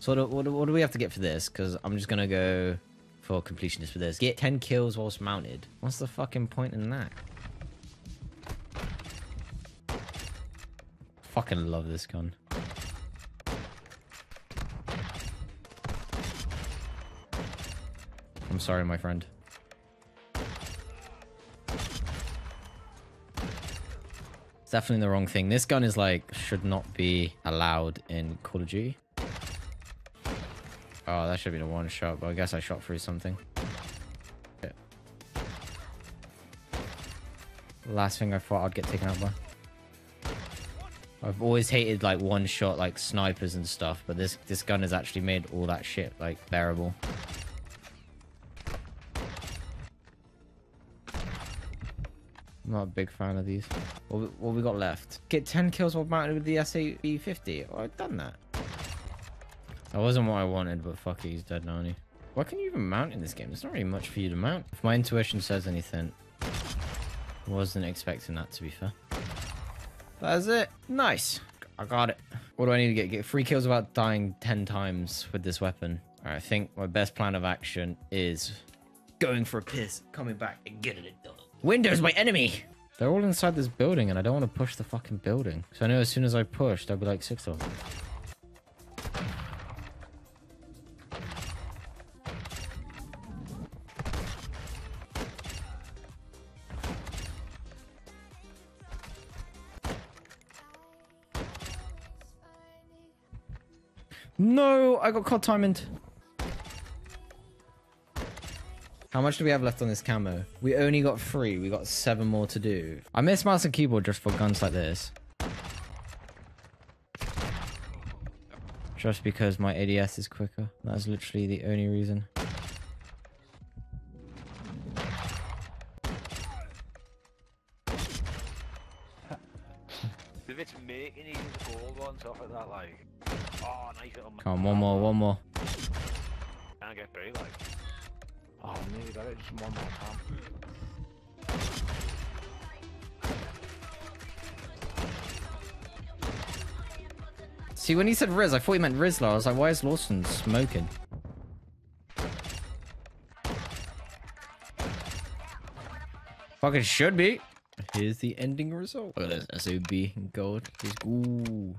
So what do, what, do, what do we have to get for this? Because I'm just gonna go for completionist for this. Get 10 kills whilst mounted. What's the fucking point in that? Fucking love this gun. I'm sorry, my friend. It's definitely the wrong thing. This gun is like, should not be allowed in Call of Duty. Oh, that should be the one shot, but I guess I shot through something. Last thing I thought I'd get taken out by. I've always hated like one shot like snipers and stuff, but this this gun has actually made all that shit like bearable. I'm not a big fan of these. What what we got left? Get 10 kills while mounted with the SA-50. Oh, I've done that. That wasn't what I wanted, but fuck it, he's dead now, he? What can you even mount in this game? There's not really much for you to mount. If my intuition says anything, I wasn't expecting that, to be fair. That's it. Nice. I got it. What do I need to get? Get three kills without dying 10 times with this weapon. I think my best plan of action is going for a piss, coming back and getting it done. Windows, my enemy! They're all inside this building and I don't want to push the fucking building. So I know as soon as I push, there'll be like six of them. No, I got caught timed. How much do we have left on this camo? We only got three. We got seven more to do. I miss mouse and keyboard just for guns like this. Just because my ADS is quicker. That's literally the only reason. If it's making you the gold ones off of that, like, oh, nice little. Come on, one more, one more. Can't get through, like. Oh, nearly got it. Just one more time. See, when he said Riz, I thought he meant Rizla. I was like, why is Lawson smoking? Fucking should be. Here's the ending result. Look at this SOB in gold. Just, ooh.